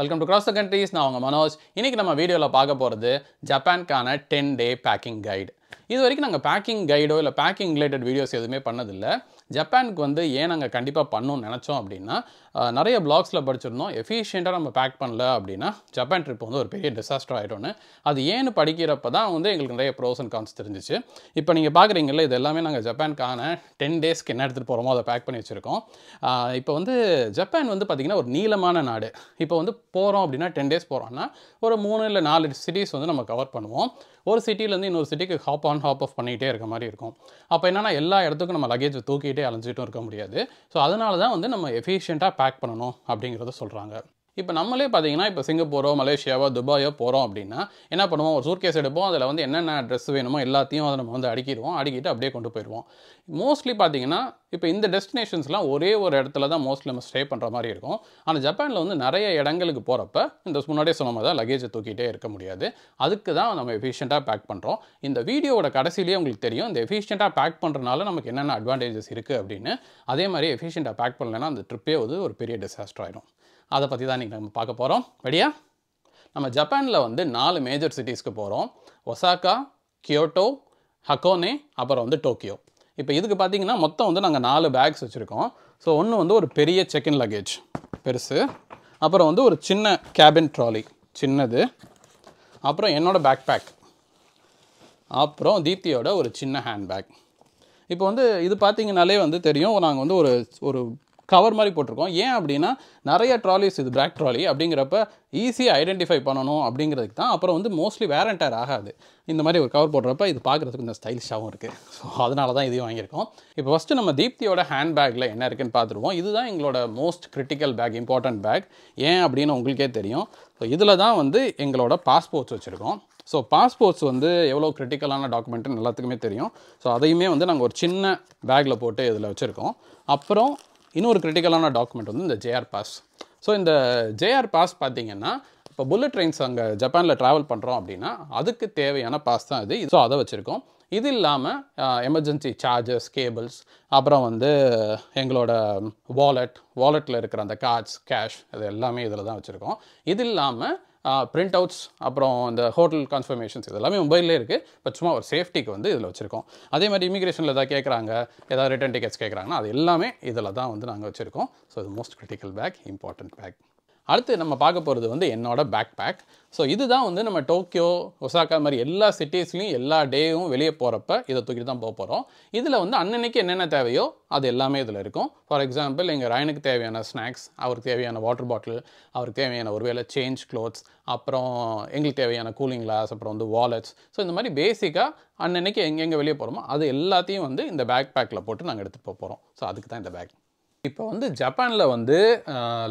Welcome to cross the countries நான் உங்கள் மனோஜ். இன்னைக்கு நம்ம வீடியோவில் பார்க்க போகிறது ஜப்பான்கான டென் டே பேக்கிங் கைடு இது வரைக்கும் நாங்கள் பேக்கிங் கைடோ இல்லை பேக்கிங் ரிலேட்டட் வீடியோஸ் எதுவுமே பண்ணதில்லை. ஜப்பானுக்கு வந்து ஏன் நாங்கள் கண்டிப்பாக பண்ணணும்னு நினச்சோம் அப்படின்னா நிறைய பிளாக்ஸில் படிச்சிருந்தோம். எஃபிஷியண்ட்டாக நம்ம பேக் பண்ணல அப்படின்னா ஜப்பான் ட்ரிப் வந்து ஒரு பெரிய டிசாஸ்டர் ஆகிடும்னு அது ஏன்னு படிக்கிறப்ப தான் வந்து எங்களுக்கு நிறைய ப்ரோஸ் அண்ட் கான்ஸ் தெரிஞ்சிச்சு. இப்போ நீங்கள் பார்க்குறீங்கல்ல இது எல்லாமே நாங்கள் ஜப்பானுக்கான டென் டேஸ்க்கு என்ன எடுத்துகிட்டு போகிறோமோ அதை பேக் பண்ணி வச்சுருக்கோம். இப்போ வந்து ஜப்பான் வந்து பார்த்திங்கன்னா ஒரு நீளமான நாடு. இப்போ வந்து போகிறோம் அப்படின்னா டென் டேஸ் போகிறோம்னா ஒரு மூணு இல்லை நாலு சிட்டிஸ் வந்து நம்ம கவர் பண்ணுவோம். ஒரு சிட்டிலேருந்து இன்னொரு சிட்டிக்கு ஹாப் ஆன் ஹாப் ஆஃப் பண்ணிகிட்டே இருக்க மாதிரி இருக்கும். அப்போ என்னென்னா எல்லா இடத்துக்கும் நம்ம லக்கேஜ் தூக்கிட்டே அலைஞ்சிட்டும் இருக்க முடியாது. ஸோ அதனால தான் வந்து நம்ம எஃபிஷியண்ட்டாக பேக் பண்ணணும் அப்படிங்கிறத சொல்கிறாங்க இப்போ நம்மளே பார்த்தீங்கன்னா இப்போ சிங்கப்பூரோ மலேசியாவோ துபாயோ போகிறோம் அப்படின்னா என்ன பண்ணுவோம்? ஒரு சூர்கேஸ் எடுப்போம். அதில் வந்து என்னென்ன ட்ரெஸ் வேணுமோ எல்லாத்தையும் அதை நம்ம வந்து அடுக்கிடுவோம். அடிக்கிட்டு அப்படியே கொண்டு போயிடுவோம். மோஸ்ட்லி பார்த்தீங்கன்னா இப்போ இந்த டெஸ்டினேஷன்ஸ்லாம் ஒரே ஒரு இடத்துல தான் மோஸ்ட்லி நம்ம ஸ்டே பண்ணுற மாதிரி இருக்கும். ஆனால் ஜப்பானில் வந்து நிறைய இடங்களுக்கு போகிறப்ப இந்த முன்னாடியே சொன்ன மாதிரி தான் லக்கேஜை தூக்கிட்டே இருக்க முடியாது. அதுக்கு தான் நம்ம எஃபிஷியண்ட்டாக பேக் பண்ணுறோம் இந்த வீடியோவோட கடைசிலேயே உங்களுக்கு தெரியும் இந்த எஃபிஷியண்ட்டாக பேக் பண்ணுறனால நமக்கு என்னென்ன அட்வான்டேஜஸ் இருக்குது அப்படின்னு. அதே மாதிரி எஃபிஷியண்ட்டாக பேக் பண்ணலைன்னா அந்த ட்ரிப்பே வந்து ஒரு பெரிய டிசாஸ்டர் ஆயிடும் அதை பற்றி தான் இன்றைக்கி நம்ம பார்க்க போகிறோம் ரெடியா நம்ம ஜப்பானில் வந்து நாலு மேஜர் சிட்டிஸ்க்கு போகிறோம் ஒசாக்கா கியோட்டோ ஹக்கோனே அப்புறம் வந்து டோக்கியோ இப்போ இதுக்கு பார்த்தீங்கன்னா மொத்தம் வந்து நாங்கள் நாலு பேக்ஸ் வச்சுருக்கோம். ஸோ ஒன்று வந்து ஒரு பெரிய செக்இன் லக்கேஜ் பெருசு. அப்புறம் வந்து ஒரு சின்ன கேபின் ட்ராலி சின்னது. அப்புறம் என்னோடய பேக் பேக் அப்புறம் தீப்தியோட ஒரு சின்ன ஹேண்ட்பேக் இப்போ வந்து இது பார்த்தீங்கனாலே வந்து தெரியும். நாங்கள் வந்து ஒரு ஒரு கவர் மாதிரி போட்டிருக்கோம். ஏன் அப்படின்னா நிறைய ட்ராலிஸ் இது பிளாக் ட்ராலி அப்படிங்கிறப்ப ஈஸியாக ஐடென்டிஃபை பண்ணணும் அப்படிங்கிறதுக்கு தான். அப்புறம் வந்து மோஸ்ட்லி வேரண்டர் ஆகாது. இந்த மாதிரி ஒரு கவர் போடுறப்ப இது பார்க்குறதுக்கு கொஞ்சம் ஸ்டைலிஷாகவும் இருக்குது ஸோ அதனால தான் இதையும் வாங்கியிருக்கோம். இப்போ ஃபஸ்ட்டு நம்ம தீப்தியோட ஹேண்ட் பேக்கில் என்ன இருக்குன்னு பார்த்துருவோம். இதுதான் எங்களோட most critical bag important bag ஏன் அப்படின்னு உங்களுக்கே தெரியும். ஸோ இதில் தான் வந்து எங்களோட பாஸ்போர்ட்ஸ் வச்சுருக்கோம். ஸோ பாஸ்போர்ட்ஸ் வந்து எவ்வளோ கிரிட்டிக்கலான டாக்குமெண்ட்டுன்னு எல்லாத்துக்குமே தெரியும். ஸோ அதையுமே வந்து நாங்கள் ஒரு சின்ன பேக்கில் போட்டு இதில் வச்சுருக்கோம். அப்புறம் இன்னொரு கிரிட்டிக்கலான டாக்குமெண்ட் வந்து இந்த ஜேஆர் பாஸ் ஸோ இந்த ஜேஆர் பாஸ் பார்த்தீங்கன்னா இப்போ புல்லட் ட்ரெயின்ஸ் அங்கே ஜப்பானில் ட்ராவல் பண்ணுறோம் அப்படின்னா அதுக்கு தேவையான பாஸ் தான் இது. ஸோ அதை வச்சுருக்கோம். இது இல்லாமல் எமர்ஜென்சி சார்ஜஸ் கேபிள்ஸ் அப்புறம் வந்து எங்களோட வாலெட் வாலெட்டில் இருக்கிற அந்த கார்ட்ஸ் கேஷ் இது எல்லாமே இதில் தான் வச்சுருக்கோம். இது இல்லாமல் பிரிண்ட் அவுட்ஸ் அப்புறம் இந்த ஹோட்டல் கன்ஃபர்மேஷன்ஸ் இது எல்லாமே மொபைல்லே இருக்குது பட் சும்மா ஒரு சேஃப்டிக்கு வந்து இதில் வச்சுருக்கோம். அதே மாதிரி இமிகிரேஷனில் ஏதாவது கேட்குறாங்க ஏதாவது ரிட்டன் டிக்கெட்ஸ் கேட்குறாங்கன்னா அது எல்லாமே இதில் தான் வந்து நாங்கள் வச்சுருக்கோம். ஸோ இது most critical bag important bag அடுத்து நம்ம பார்க்க போகிறது வந்து என்னோட பேக் பேக் ஸோ இதுதான் வந்து நம்ம டோக்கியோ ஒசாக்கா மாதிரி எல்லா சிட்டிஸ்லையும் எல்லா டேவும் வெளியே போகிறப்ப இதை தூக்கிட்டு தான் போக போகிறோம் இதில் வந்து அன்னன்னைக்கு என்னென்ன தேவையோ அது எல்லாமே இதில் இருக்கும். ஃபார் எக்ஸாம்பிள் எங்கள் ராயனுக்கு தேவையான ஸ்நாக்ஸ் அவருக்கு தேவையான வாட்டர் பாட்டில் அவருக்கு தேவையான ஒருவேளை சேஞ்ச் க்ளோத்ஸ் அப்புறம் எங்களுக்கு தேவையான கூலிங் கிளாஸ் அப்புறம் வந்து வாலெட்ஸ் ஸோ இந்த மாதிரி பேசிக்காக அன்னன்னைக்கு எங்கெங்கே வெளியே போகிறோமோ அது எல்லாத்தையும் வந்து இந்த பேக் பேக்கில் போட்டு நாங்கள் எடுத்துகிட்டு போக போகிறோம் ஸோ அதுக்கு தான் இந்த பேக் இப்போ வந்து ஜப்பானில் வந்து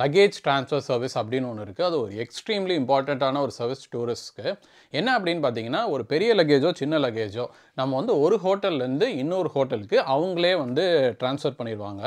லக்கேஜ் ட்ரான்ஸ்ஃபர் சர்வீஸ் அப்படின்னு ஒன்று இருக்குது அது ஒரு எக்ஸ்ட்ரீம்லி இம்பார்ட்டண்ட்டான ஒரு சர்வீஸ் டூரிஸ்ட்க்கு என்ன அப்படின்னு பார்த்தீங்கன்னா ஒரு பெரிய லக்கேஜோ சின்ன லக்கேஜோ நம்ம வந்து ஒரு ஹோட்டல்லேருந்து இன்னொரு ஹோட்டலுக்கு அவங்களே வந்து ட்ரான்ஸ்ஃபர் பண்ணிடுவாங்க.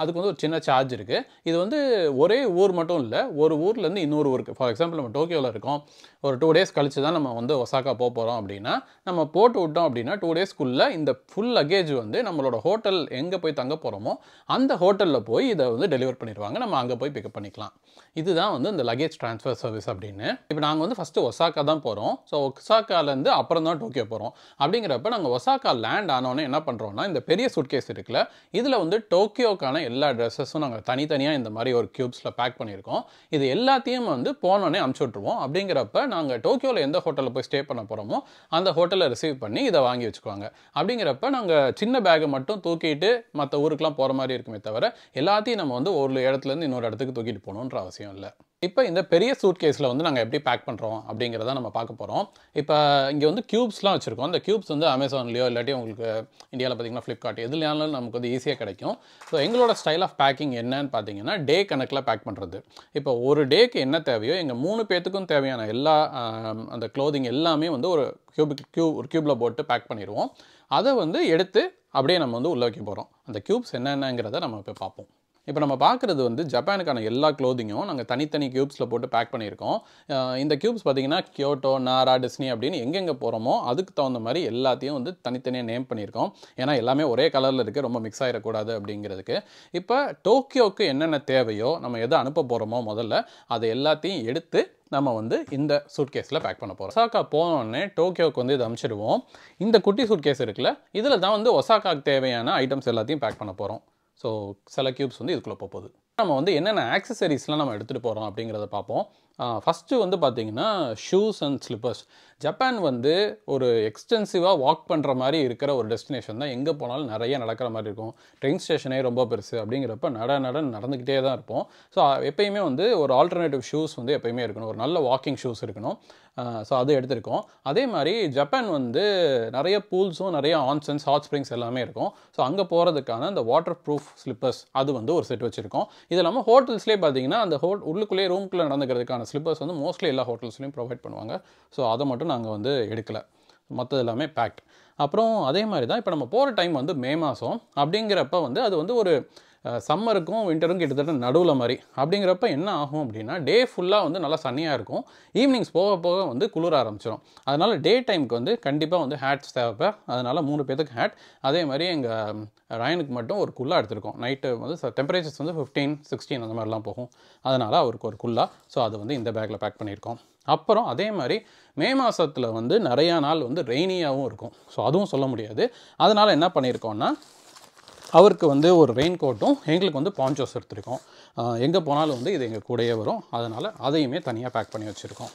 அதுக்கு வந்து ஒரு சின்ன சார்ஜ் இருக்குது இது வந்து ஒரே ஊர் மட்டும் இல்லை ஒரு ஊர்லேருந்து இன்னொரு ஊருக்கு. ஃபார் எக்ஸாம்பிள் நம்ம டோக்கியோவில் இருக்கோம். ஒரு டூ டேஸ் கழிச்சு தான் நம்ம வந்து ஒசாக்கா போக போகிறோம் அப்படின்னா நம்ம போட்டு விட்டோம் அப்படின்னா டூ டேஸ்க்குள்ளே இந்த ஃபுல் லக்கேஜ் வந்து நம்மளோட ஹோட்டல் எங்கே போய் தங்க போகிறோமோ அந்த ஹோட்டல் ஹோட்டலில் போய் இதை வந்து டெலிவர் பண்ணிடுவாங்க. நம்ம அங்கே போய் பிக்கப் பண்ணிக்கலாம். இதுதான் வந்து இந்த லக்கேஜ் ட்ரான்ஸ்ஃபர் சர்வீஸ் அப்படின்னு. இப்போ நாங்கள் வந்து ஃபஸ்ட்டு ஒசாக்கா தான் போகிறோம் ஸோ ஒசாக்காலேருந்து அப்புறம் தான் டோக்கியோ போகிறோம் அப்படிங்கிறப்ப நாங்கள் ஒசாக்கா லேண்ட் ஆனோன்னே என்ன பண்ணுறோம்னா இந்த பெரிய சூட்கேஸ் இருக்குல்ல இதில் வந்து டோக்கியோக்கான எல்லா ட்ரெஸ்ஸஸும் நாங்கள் தனித்தனியாக இந்த மாதிரி ஒரு க்யூப்ஸில் பேக் பண்ணியிருக்கோம். இது எல்லாத்தையும் வந்து போனோடனே அமுச்சு விட்ருவோம் அப்படிங்கிறப்ப நாங்கள் டோக்கியோவில் எந்த ஹோட்டலில் போய் ஸ்டே பண்ண போகிறோமோ அந்த ஹோட்டலில் ரிசீவ் பண்ணி இதை வாங்கி வச்சுக்குவாங்க. அப்படிங்கிறப்ப நாங்கள் சின்ன பேக்கை மட்டும் தூக்கிட்டு மற்ற ஊருக்குலாம் போகிற மாதிரி இருக்குமே தவிர எல்லாத்தையும் நம்ம வந்து ஒரு இடத்துலேருந்து இன்னொரு இடத்துக்கு தூக்கிட்டு போகணுன்ற அவசியம் இல்லை. இப்போ இந்த பெரிய சூட் கேஸில் வந்து நாங்கள் எப்படி பேக் பண்ணுறோம் அப்படிங்கிறத நம்ம பார்க்க போகிறோம் இப்போ இங்கே வந்து க்யூப்ஸ்லாம் வச்சுருக்கோம். இந்த க்யூப்ஸ் வந்து அமேசான்லேயோ இல்லாட்டி உங்களுக்கு இந்தியாவில் பார்த்தீங்கன்னா ஃப்ளிப்கார்ட் எதுலையாலும் நமக்கு வந்து ஈஸியாக கிடைக்கும். ஸோ எங்களோட ஸ்டைல் ஆஃப் பேக்கிங் என்னன்னு பார்த்தீங்கன்னா டே கணக்கில் பேக் பண்ணுறது இப்போ ஒரு டேக்கு என்ன தேவையோ எங்கள் மூணு பேத்துக்கும் தேவையான எல்லா அந்த க்ளோதிங் எல்லாமே வந்து ஒரு க்யூபிக் க்யூ ஒரு க்யூப்பில் போட்டு பேக் பண்ணிடுவோம். அதை வந்து எடுத்து அப்படியே நம்ம வந்து உள்ள வைக்க போகிறோம் அந்த க்யூப்ஸ் என்னென்னங்கிறத நம்ம இப்போ பார்ப்போம். இப்போ நம்ம பார்க்குறது வந்து ஜப்பானுக்கான எல்லா க்ளோதிங்கும் நாங்கள் தனித்தனி க்யூப்ஸில் போட்டு பேக் பண்ணியிருக்கோம். இந்த க்யூப்ஸ் பார்த்தீங்கன்னா கியோட்டோ நாரா டிஸ்னி அப்படின்னு எங்கெங்கே போகிறோமோ அதுக்கு தகுந்த மாதிரி எல்லாத்தையும் வந்து தனித்தனியாக நேம் பண்ணியிருக்கோம். ஏன்னா எல்லாமே ஒரே கலரில் இருக்குது ரொம்ப மிக்ஸ் ஆகிடக்கூடாது அப்படிங்கிறதுக்கு. இப்போ டோக்கியோவுக்கு என்னென்ன தேவையோ நம்ம எதை அனுப்ப போகிறோமோ முதல்ல அதை எல்லாத்தையும் எடுத்து நம்ம வந்து இந்த சூட்கேஸில் பேக் பண்ண போகிறோம் ஒசாக்கா போனோடனே டோக்கியோவுக்கு வந்து இதை அனுப்பிச்சிடுவோம். இந்த குட்டி சூட்கேஸ் இருக்குல்ல இதில் தான் வந்து ஒசாக்காவுக்கு தேவையான ஐட்டம்ஸ் எல்லாத்தையும் பேக் பண்ண போகிறோம் ஸோ சில க்யூப்ஸ் வந்து இதுக்குள்ளே போகுது. நம்ம வந்து என்னென்ன ஆக்சசரிஸ்லாம் நம்ம எடுத்துகிட்டு போகிறோம் அப்படிங்கிறத பார்ப்போம். ஃபஸ்ட்டு வந்து பார்த்தீங்கன்னா ஷூஸ் அண்ட் ஸ்லிப்பர்ஸ் ஜப்பான் வந்து ஒரு எக்ஸ்டென்சிவாக வாக் பண்ணுற மாதிரி இருக்கிற ஒரு டெஸ்டினேஷன் தான். எங்கே போனாலும் நிறைய நடக்கிற மாதிரி இருக்கும். ட்ரெயின் ஸ்டேஷனே ரொம்ப பெருசு அப்படிங்கிறப்ப நட நட நடந்துக்கிட்டே தான் இருப்போம். ஸோ எப்பயுமே வந்து ஒரு ஆல்டர்னேட்டிவ் ஷூஸ் வந்து எப்பயுமே இருக்கணும். ஒரு நல்ல வாக்கிங் ஷூஸ் இருக்கணும். ஸோ அது எடுத்திருக்கோம். அதே மாதிரி ஜப்பான் வந்து நிறைய பூல்ஸும் நிறைய ஆன்சன்ஸ் ஹாட் ஸ்ப்ரிங்ஸ் எல்லாமே இருக்கும். ஸோ அங்கே போகிறதுக்கான அந்த வாட்டர் ப்ரூஃப் ஸ்லிப்பர்ஸ் அது வந்து ஒரு செட் வச்சுருக்கோம். இது இல்லாமல் ஹோட்டல்ஸ்லேயே பார்த்தீங்கன்னா அந்த ஹோட் உள்ளுக்குள்ளேயே ரூம்குள்ளே நடந்துக்கிறதுக்கான ஸ்லிப்பர்ஸ் வந்து மோஸ்ட்லி எல்லா ஹோட்டல்ஸ்லையும் ப்ரொவைட் பண்ணுவாங்க. ஸோ அதை மட்டும் நாங்கள் வந்து எடுக்கலை. மற்றது எல்லாமே பேக்ட் அப்புறம் அதே மாதிரி தான் இப்போ நம்ம போகிற டைம் வந்து மே மாதம் அப்படிங்கிறப்ப வந்து அது வந்து ஒரு சம்மருக்கும் விண்டரும் கிட்டத்தட்ட நடுவில் மாதிரி. அப்படிங்கிறப்ப என்ன ஆகும் அப்படின்னா டே ஃபுல்லாக வந்து நல்லா சன்னியாக இருக்கும். ஈவினிங்ஸ் போக போக வந்து குளிர ஆரம்பிச்சிடும் அதனால் டே டைமுக்கு வந்து கண்டிப்பாக வந்து ஹேட்ஸ் தேவைப்போ அதனால் மூணு பேர்த்துக்கு ஹேட் அதே மாதிரி எங்கள் ரயனுக்கு மட்டும் ஒரு குல்லா எடுத்திருக்கோம். நைட்டு வந்து டெம்பரேச்சர்ஸ் வந்து ஃபிஃப்டீன் சிக்ஸ்டீன் அந்த மாதிரிலாம் போகும். அதனால் அவருக்கு ஒரு குல்லா. ஸோ அது வந்து இந்த பேக்கில் பேக் பண்ணியிருக்கோம். அப்புறம் அதே மாதிரி மே மாதத்தில் வந்து நிறையா நாள் வந்து ரெய்னியாகவும் இருக்கும். ஸோ அதுவும் சொல்ல முடியாது. அதனால் என்ன பண்ணியிருக்கோம்னா அவருக்கு வந்து ஒரு ரெயின் கோட்டும் எங்களுக்கு வந்து பாஞ்சோஸ் எடுத்துருக்கோம். எங்கே போனாலும் வந்து இது எங்கள் கூடயே வரும். அதனால் அதையுமே தனியாக பேக் பண்ணி வச்சுருக்கோம்.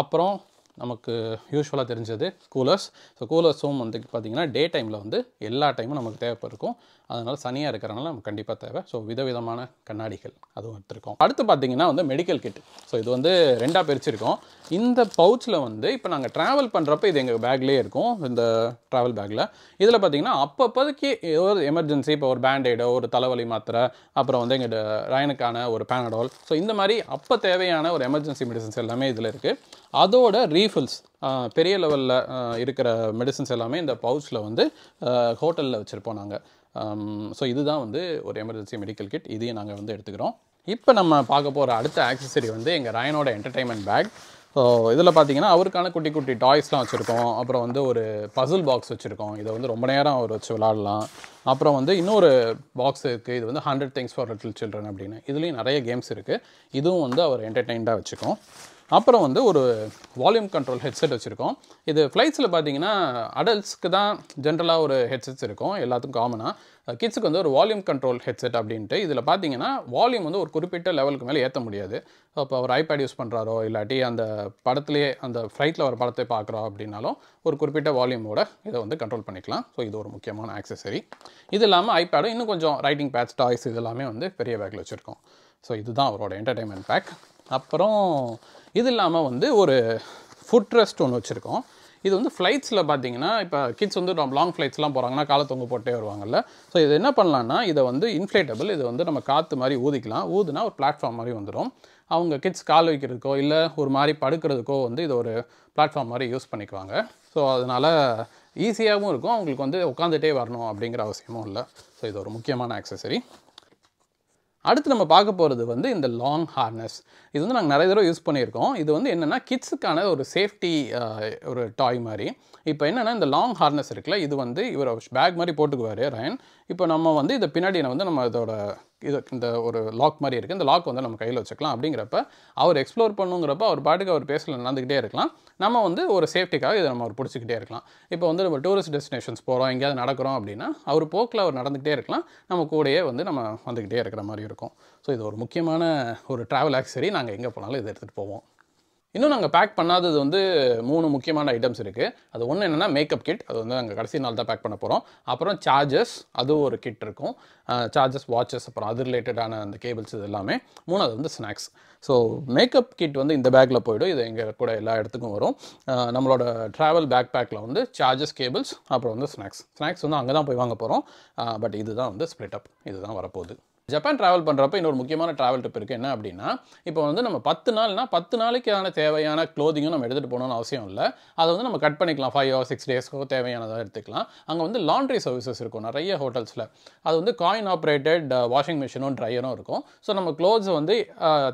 அப்புறம் நமக்கு யூஸ்வலாக தெரிஞ்சது கூலர்ஸ் ஸோ கூலர்ஸும் வந்து பார்த்திங்கன்னா டே டைமில் வந்து எல்லா டைமும் நமக்கு தேவைப்பட்டிருக்கும். அதனால் சனியாக இருக்கிறனால நமக்கு கண்டிப்பாக தேவை. ஸோ விதவிதமான கண்ணாடிகள் அதுவும் எடுத்திருக்கோம். அடுத்து பார்த்திங்கன்னா வந்து மெடிக்கல் கிட் ஸோ இது வந்து ரெண்டாக பிரிச்சிருக்கோம். இந்த பவுச்சில் வந்து இப்போ நாங்கள் ட்ராவல் பண்ணுறப்ப இது எங்கள் பேக்லேயே இருக்கும். இந்த ட்ராவல் பேக்கில் இதில் பார்த்தீங்கன்னா அப்பப்போதைக்கு ஒரு எமர்ஜென்சி இப்போ ஒரு பேண்டேடோ ஒரு தலைவலி மாத்திரை அப்புறம் வந்து எங்கள் ரயனுக்கான ஒரு பேனடால் ஸோ இந்த மாதிரி அப்போ தேவையான ஒரு எமர்ஜென்சி மெடிசன்ஸ் எல்லாமே இதில் இருக்குது அதோட ரீஃபில்ஸ் பெரிய லெவலில் இருக்கிற மெடிசன்ஸ் எல்லாமே இந்த பவுச்சில் வந்து ஹோட்டலில் வச்சுருப்போம் நாங்கள் ஸோ இதுதான் வந்து ஒரு எமர்ஜென்சி மெடிக்கல் கிட் இதையும் நாங்கள் வந்து எடுத்துக்கிறோம். இப்போ நம்ம பார்க்க போகிற அடுத்த ஆக்சசரி வந்து எங்கள் ரயனோட என்டர்டைன்மெண்ட் பேக் ஸோ இதில் பார்த்தீங்கன்னா அவருக்கான குட்டி குட்டி டாய்ஸ்லாம் வச்சுருக்கோம். அப்புறம் வந்து ஒரு பசில் பாக்ஸ் வச்சுருக்கோம். இதை வந்து ரொம்ப நேரம் அவர் வச்சு விளாடலாம் அப்புறம் வந்து இன்னொரு பாக்ஸ் இருக்குது இது வந்து hundred things for little children அப்படின்னு. இதுலேயும் நிறைய கேம்ஸ் இருக்குது இதுவும் வந்து அவர் என்டர்டெயின்டாக வச்சுக்கோம். அப்புறம் வந்து ஒரு வால்யூம் கண்ட்ரோல் ஹெட்செட் வச்சுருக்கோம். இது ஃப்ளைட்ஸில் பார்த்தீங்கன்னா அடல்ட்ஸ்க்கு தான் ஜென்ரலாக ஒரு ஹெட்செட்ஸ் இருக்கும் எல்லாத்துக்கும் காமனாக கிட்ஸுக்கு வந்து ஒரு வால்யூம் கண்ட்ரோல் ஹெட்செட் அப்படின்ட்டு இதில் பார்த்தீங்கன்னா வால்யூம் வந்து ஒரு குறிப்பிட்ட லெவலுக்கு மேலே ஏற்ற முடியாது. இப்போ அவர் ஐபேட் யூஸ் பண்ணுறாரோ இல்லாட்டி அந்த படத்துலேயே அந்த ஃப்ளைட்டில் ஒரு படத்தை பார்க்குறோம் அப்படின்னாலும் ஒரு குறிப்பிட்ட வால்யூமோட இதை வந்து கண்ட்ரோல் பண்ணிக்கலாம். ஸோ இது ஒரு முக்கியமான ஆக்சசரி இது இல்லாமல் ஐபேடும் இன்னும் கொஞ்சம் ரைட்டிங் பேட்ச் டாய்ஸ் இது எல்லாமே வந்து பெரிய பேக்கில் வச்சுருக்கோம். ஸோ இதுதான் அவரோட என்டர்டைன்மெண்ட் பேக் அப்புறம் இது இல்லாமல் வந்து ஒரு ஃபுட் ரெஸ்ட் ஒன்று வச்சுருக்கோம். இது வந்து ஃப்ளைட்ஸில் பார்த்தீங்கன்னா இப்போ கிட்ஸ் வந்து லாங் ஃப்ளைட்ஸ்லாம் போகிறாங்கன்னா காலை தொங்க போட்டே வருவாங்கல்ல. ஸோ இது என்ன பண்ணலான்னா இதை வந்து இன்ஃப்ளேட்டபிள் இது வந்து நம்ம காற்று மாதிரி ஊதிக்கலாம். ஊதுனா ஒரு பிளாட்ஃபார்ம் மாதிரி வந்துடும் அவங்க கிட்ஸ் கால் வைக்கிறதுக்கோ இல்லை ஒரு மாதிரி படுக்கிறதுக்கோ வந்து இது ஒரு பிளாட்ஃபார்ம் மாதிரி யூஸ் பண்ணிக்குவாங்க. ஸோ அதனால் ஈஸியாகவும் இருக்கும். அவங்களுக்கு வந்து உட்காந்துட்டே வரணும் அப்படிங்கிற அவசியமும் இல்லை. ஸோ இது ஒரு முக்கியமான ஆக்சசரி அடுத்து நம்ம பார்க்க போகிறது வந்து இந்த லாங் ஹார்னஸ் இது வந்து நாங்கள் நிறைய தடவை யூஸ் பண்ணியிருக்கோம். இது வந்து என்னென்னா கிட்ஸுக்கான ஒரு சேஃப்டி ஒரு டாய் மாதிரி. இப்போ என்னென்னா இந்த லாங் ஹார்னஸ் இருக்குல்ல இது வந்து இவர் பேக் மாதிரி போட்டுக்குவார் ரயன் இப்போ நம்ம வந்து இதை பின்னாடி வந்து நம்ம இதோட இது இந்த ஒரு லாக் மாதிரி இருக்குது இந்த லாக் வந்து நம்ம கையில் வச்சுக்கலாம். அப்படிங்கிறப்ப அவர் எக்ஸ்ப்ளோர் பண்ணுங்கிறப்ப அவர் பாட்டுக்கு அவர் பேசல நடந்துக்கிட்டே இருக்கலாம். நம்ம வந்து ஒரு சேஃப்டிக்காக இதை நம்ம அவர் பிடிச்சிக்கிட்டே இருக்கலாம். இப்போ வந்து நம்ம டூரிஸ்ட் டெஸ்டினேஷன்ஸ் போகிறோம் எங்கேயாவது நடக்கிறோம் அப்படின்னா அவர் போக்கில் அவர் நடந்துக்கிட்டே இருக்கலாம். நம்ம கூடயே வந்து நம்ம வந்துக்கிட்டே இருக்கிற மாதிரி இருக்கும். ஸோ இது ஒரு முக்கியமான ஒரு ட்ராவல் ஆக்சரி நாங்கள் எங்கே போனாலும் இதை எடுத்துகிட்டு போவோம். இன்னும் நாங்கள் பேக் பண்ணாதது வந்து மூணு முக்கியமான ஐட்டம்ஸ் இருக்குது அது ஒன்று என்னென்னா மேக்கப் கிட் அது வந்து நாங்கள் கடைசி நாள் தான் பேக் பண்ண போகிறோம் அப்புறம் சார்ஜஸ் அதுவும் ஒரு கிட் இருக்கும். சார்ஜஸ் வாட்சஸ் அப்புறம் அது ரிலேட்டடான அந்த கேபிள்ஸ் இது எல்லாமே. மூணாவது வந்து ஸ்நாக்ஸ் ஸோ மேக்கப் கிட் வந்து இந்த பேக்கில் போய்டும். இது எங்கள் கூட எல்லா இடத்துக்கும் வரும். நம்மளோட ட்ராவல் பேக் பேக்கில் வந்து சார்ஜஸ் கேபிள்ஸ் அப்புறம் வந்து ஸ்நாக்ஸ் ஸ்நாக்ஸ் வந்து அங்கே தான் போய் வாங்க போகிறோம் பட் இதுதான் வந்து ஸ்ப்ளிட் அப் இதுதான் வரப்போகுது. ஜப்பான் ட்ராவல் பண்ணுறப்ப இன்னொரு முக்கியமான ட்ராவல் ட்ரிப் இருக்குது என்ன அப்படின்னா இப்போ வந்து நம்ம பத்து நாள்னா பத்து நாளைக்கான தேவையான க்ளோதிங்கும் நம்ம எடுத்துகிட்டு போகணும்னு அவசியம் இல்லை. அதை வந்து நம்ம கட் பண்ணிக்கலாம். ஃபைவ் ஆர் சிக்ஸ் டேஸ்க்கோ தேவையானதாக எடுத்துக்கலாம். அங்கே வந்து லாண்ட்ரி சர்வீசஸ் இருக்கும். நிறைய ஹோட்டல்ஸில் அது வந்து காயின் ஆப்ரேட்டட் வாஷிங் மிஷினும் ட்ரையரும் இருக்கும். ஸோ நம்ம க்ளோத்ஸ் வந்து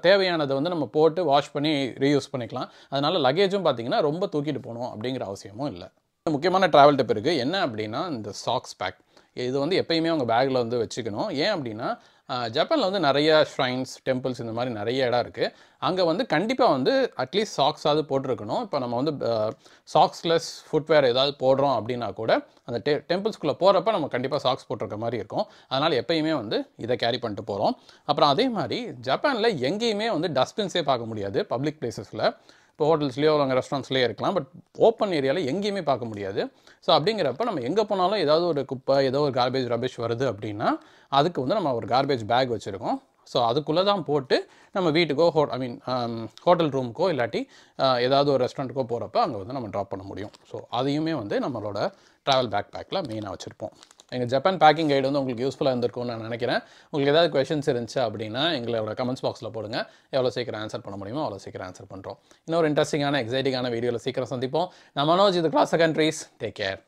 தேவையானதை வந்து நம்ம போட்டு வாஷ் பண்ணி ரீயூஸ் பண்ணிக்கலாம். அதனால் லக்கேஜும் பார்த்தீங்கன்னா ரொம்ப தூக்கிட்டு போகணும் அப்படிங்கிற அவசியமும் இல்லை. முக்கியமான ட்ராவல் டிப் இருக்குது என்ன அப்படின்னா இந்த சாக்ஸ் பேக் இது வந்து எப்பயுமே உங்கள் பேக்கில் வந்து வச்சுக்கணும். ஏன் அப்படின்னா ஜப்பானில் வந்து நிறைய ஷ்ரைன்ஸ் டெம்பிள்ஸ் இந்த மாதிரி நிறைய இடம் இருக்குது அங்கே வந்து கண்டிப்பாக வந்து அட்லீஸ்ட் சாக்ஸாவது போட்டிருக்கணும். இப்போ நம்ம வந்து சாக்ஸ்லெஸ் ஃபுட்வேர் ஏதாவது போடுறோம் அப்படின்னா கூட அந்த டெ டெம்பிள்ஸ்குள்ளே போகிறப்ப நம்ம கண்டிப்பாக சாக்ஸ் போட்டிருக்க மாதிரி இருக்கும். அதனால் எப்பயுமே வந்து இதை கேரி பண்ணிட்டு போகிறோம் அப்புறம் அதே மாதிரி ஜப்பானில் எங்கேயுமே வந்து டஸ்ட்பின்ஸே பார்க்க முடியாது பப்ளிக் பிளேசஸில் இப்போ ஹோட்டல்ஸ்லேயோ அங்கே ரெஸ்டாரண்ட்ஸ்லேயோ இருக்கலாம். பட் ஓப்பன் ஏரியாவில் எங்கேயுமே பார்க்க முடியாது. ஸோ அப்படிங்கிறப்ப நம்ம எங்கே போனாலும் ஏதாவது ஒரு குப்பை ஏதோ ஒரு கார்பேஜ் ரபிஷ் வருது அப்படின்னா அதுக்கு வந்து நம்ம ஒரு கார்பேஜ் பேக் வச்சுருக்கோம். ஸோ அதுக்குள்ளே தான் போட்டு நம்ம வீட்டுக்கோ ஹோ ஐ மீன் ஹோட்டல் ரூமுக்கோ இல்லாட்டி ஏதாவது ஒரு ரெஸ்டாரண்ட்டுக்கோ போகிறப்ப அங்கே வந்து நம்ம ட்ராப் பண்ண முடியும். ஸோ அதையுமே வந்து நம்மளோட ட்ராவல் பேக் பேக்கில் மெயினாக வச்சுருப்போம். எங்கள் ஜப்பான் பேக்கிங் கைடு வந்து உங்களுக்கு யூஸ்ஃபுல்லாக இருந்திருக்கும்னு நான் நினைக்கிறேன். உங்களுக்கு ஏதாவது கொஷின்ஸ் இருந்துச்சு அப்படின்னா எங்களோட கமெண்ட்ஸ் பாக்ஸில் போடுங்க. எவ்வளோ சீக்கிரம் ஆன்சர் பண்ண முடியுமோ அவ்வளோ சீக்கிரம் ஆன்சர் பண்ணுறோம் இன்னொரு இன்ட்ரெஸ்டிங்கான எக்ஸைட்டிங்கான வீடியோவில் சீக்கிரம் சந்திப்போம். நான் மனோஜ் இது கிளாஸ் கண்ட்ரீஸ் டேக் கேர்